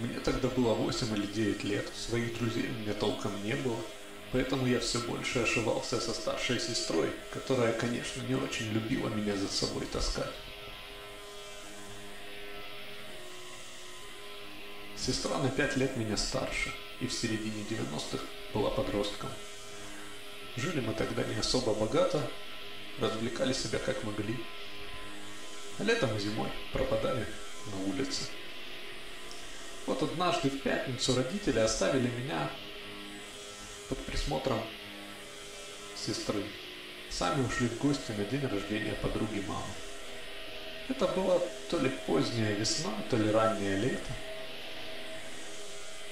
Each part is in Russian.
Мне тогда было 8 или 9 лет, своих друзей у меня толком не было, поэтому я все больше ошивался со старшей сестрой, которая, конечно, не очень любила меня за собой таскать. Сестра на 5 лет меня старше и в середине 90-х была подростком. Жили мы тогда не особо богато, развлекали себя как могли. А летом и зимой пропадали на улице. Вот однажды в пятницу родители оставили меня под присмотром сестры. Сами ушли в гости на день рождения подруги мамы. Это была то ли поздняя весна, то ли раннее лето.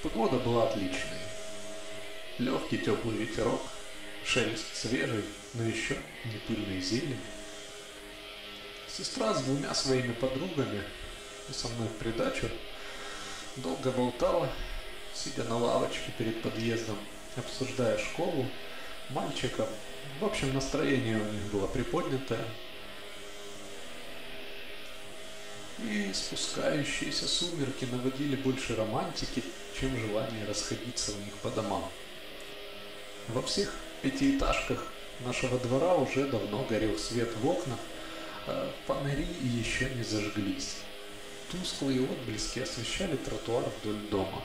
Погода была отличная. Легкий теплый ветерок, шелест свежий, но еще не пыльной зелени. Сестра с двумя своими подругами и со мной в придачу долго болтала, сидя на лавочке перед подъездом, обсуждая школу, мальчиков. В общем, настроение у них было приподнятое. И спускающиеся сумерки наводили больше романтики, чем желание расходиться у них по домам. Во всех пятиэтажках нашего двора уже давно горел свет в окнах, а фонари еще не зажглись. Тусклые отблески освещали тротуар вдоль дома.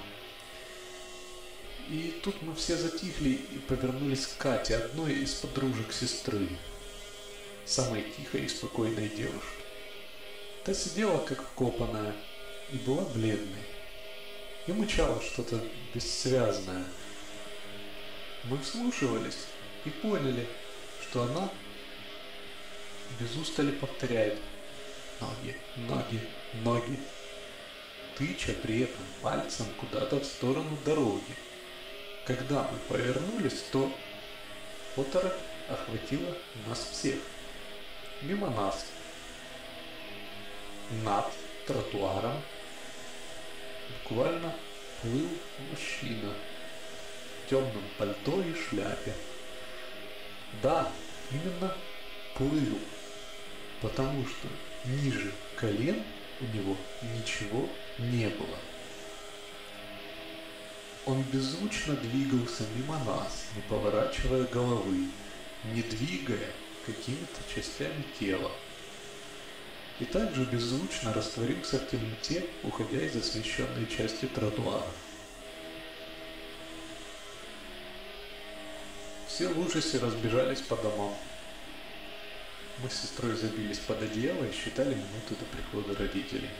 И тут мы все затихли и повернулись к Кате, одной из подружек сестры, самой тихой и спокойной девушки. Та сидела как вкопанная и была бледной. И мычала что-то бессвязное. Мы вслушивались и поняли, что она без устали повторяет ноги, ноги, ноги, тыча при этом пальцем куда-то в сторону дороги. Когда мы повернулись, то оторопь охватила нас всех. Мимо нас, над тротуаром, буквально плыл мужчина в темном пальто и шляпе. Да, именно плыл, потому что ниже колен у него ничего не было. Он беззвучно двигался мимо нас, не поворачивая головы, не двигая какими-то частями тела. И также беззвучно растворился в темноте, уходя из освещенной части тротуара. Все в ужасе разбежались по домам. Мы с сестрой забились под одеяло и считали минуты до прихода родителей.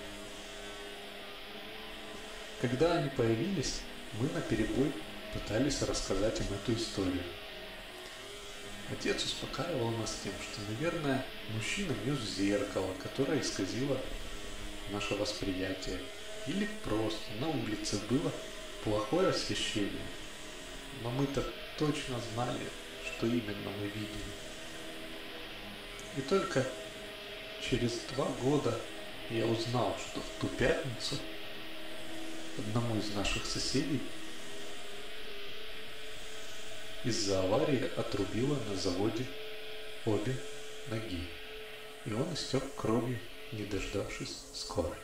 Когда они появились, мы на перебой пытались рассказать им эту историю. Отец успокаивал нас тем, что, наверное, мужчина нес зеркало, которое исказило наше восприятие. Или просто на улице было плохое освещение. Но мы-то точно знали, что именно мы видели. И только через два года я узнал, что в ту пятницу одному из наших соседей из-за аварии отрубило на заводе обе ноги, и он истек кровью, не дождавшись скорой.